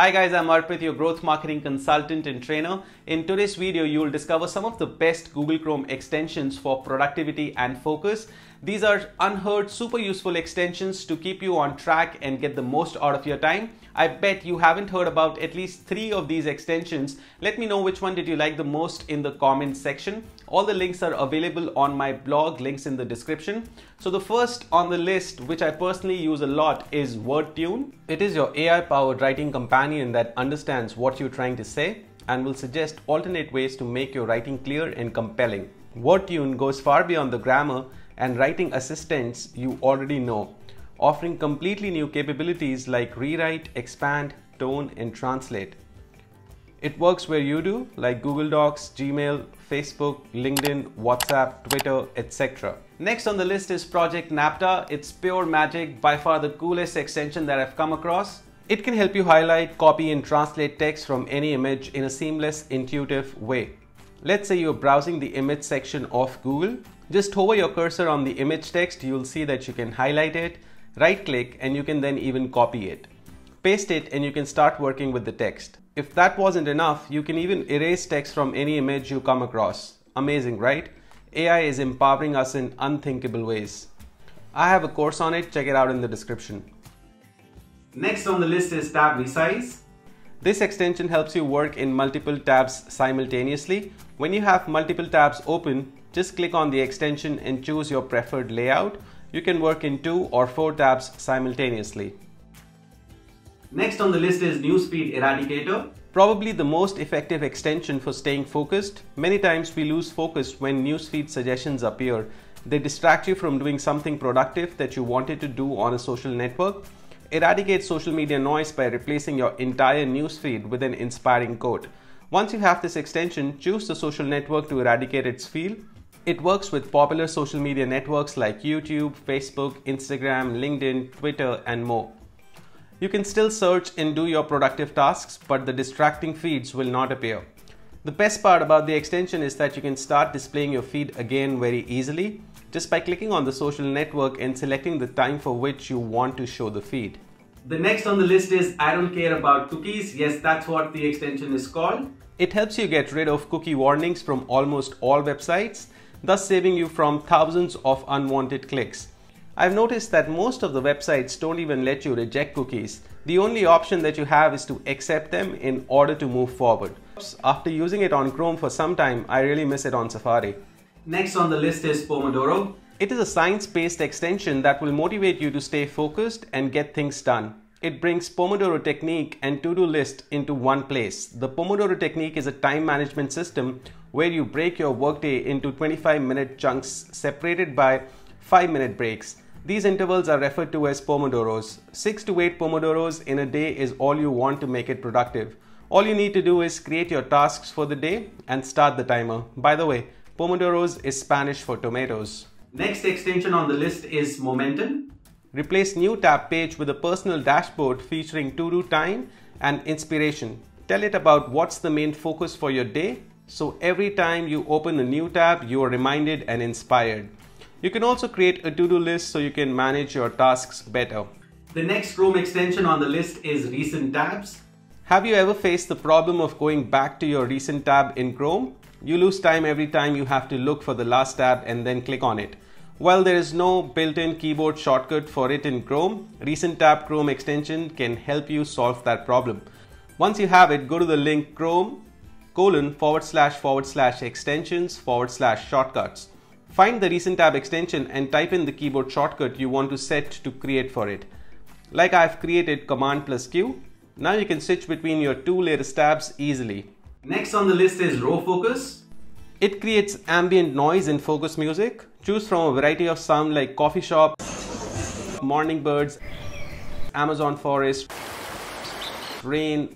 Hi guys, I'm Arpit, your growth marketing consultant and trainer. In today's video, you will discover some of the best Google Chrome extensions for productivity and focus. These are unheard, super useful extensions to keep you on track and get the most out of your time. I bet you haven't heard about at least three of these extensions. Let me know which one did you like the most in the comment section. All the links are available on my blog, links in the description. So the first on the list, which I personally use a lot is WordTune. It is your AI powered writing companion that understands what you're trying to say and will suggest alternate ways to make your writing clear and compelling. WordTune goes far beyond the grammar and writing assistants you already know, offering completely new capabilities like rewrite, expand, tone, and translate. It works where you do, like Google Docs, Gmail, Facebook, LinkedIn, WhatsApp, Twitter, etc. Next on the list is Project Naptha. It's pure magic, by far the coolest extension that I've come across. It can help you highlight, copy, and translate text from any image in a seamless, intuitive way. Let's say you're browsing the image section of Google just hover your cursor on the image text, you'll see that you can highlight it, right click, and you can then even copy it. Paste it and you can start working with the text. If that wasn't enough, you can even erase text from any image you come across. Amazing, right? AI is empowering us in unthinkable ways. I have a course on it, check it out in the description. Next on the list is Tab Resize. This extension helps you work in multiple tabs simultaneously. When you have multiple tabs open, just click on the extension and choose your preferred layout. You can work in two or four tabs simultaneously. Next on the list is Newsfeed Eradicator. Probably the most effective extension for staying focused. Many times we lose focus when newsfeed suggestions appear. They distract you from doing something productive that you wanted to do on a social network. Eradicate social media noise by replacing your entire newsfeed with an inspiring quote. Once you have this extension, choose the social network to eradicate its field it works with popular social media networks like YouTube, Facebook, Instagram, LinkedIn, Twitter, and more. You can still search and do your productive tasks, but the distracting feeds will not appear. The best part about the extension is that you can start displaying your feed again very easily just by clicking on the social network and selecting the time for which you want to show the feed. The next on the list is I don't care about cookies. Yes, that's what the extension is called. It helps you get rid of cookie warnings from almost all websites thus saving you from thousands of unwanted clicks. I've noticed that most of the websites don't even let you reject cookies. The only option that you have is to accept them in order to move forward. After using it on Chrome for some time, I really miss it on Safari. Next on the list is Pomodoro. It is a science-based extension that will motivate you to stay focused and get things done. It brings Pomodoro technique and to-do list into one place. The Pomodoro technique is a time management system where you break your workday into 25 minute chunks separated by 5 minute breaks. These intervals are referred to as Pomodoros. 6 to 8 Pomodoros in a day is all you want to make it productive. All you need to do is create your tasks for the day and start the timer. By the way, Pomodoros is Spanish for tomatoes. Next extension on the list is Momentum. Replace new tab page with a personal dashboard featuring to-do time and inspiration. Tell it about what's the main focus for your day so every time you open a new tab, you are reminded and inspired. You can also create a to-do list so you can manage your tasks better. The next Chrome extension on the list is Recent Tabs. Have you ever faced the problem of going back to your recent tab in Chrome? You lose time every time you have to look for the last tab and then click on it. While there is no built-in keyboard shortcut for it in Chrome, Recent Tab Chrome extension can help you solve that problem. Once you have it, go to the link Chrome colon forward slash forward slash extensions forward slash shortcuts. Find the recent tab extension and type in the keyboard shortcut you want to set to create for it. Like I've created command plus Q, now you can switch between your two latest tabs easily. Next on the list is Raw Focus. It creates ambient noise in focus music. Choose from a variety of sound like coffee shop, morning birds, Amazon forest, rain,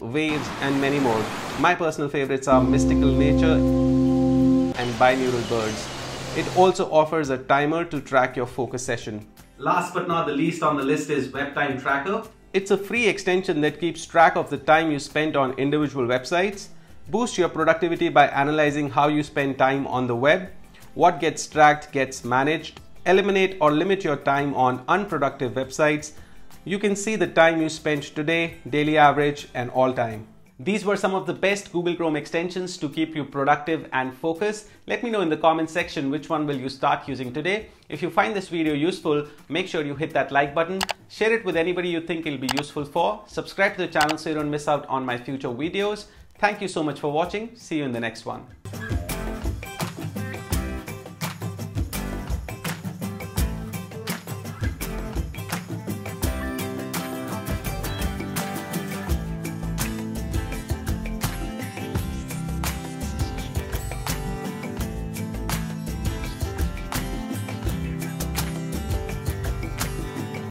waves and many more. My personal favorites are Mystical Nature and Binaural Birds. It also offers a timer to track your focus session. Last but not the least on the list is WebTime Tracker. It's a free extension that keeps track of the time you spent on individual websites. Boost your productivity by analyzing how you spend time on the web. What gets tracked gets managed. Eliminate or limit your time on unproductive websites you can see the time you spent today, daily average and all time. These were some of the best Google Chrome extensions to keep you productive and focused. Let me know in the comment section which one will you start using today. If you find this video useful, make sure you hit that like button, share it with anybody you think it'll be useful for, subscribe to the channel so you don't miss out on my future videos. Thank you so much for watching. See you in the next one.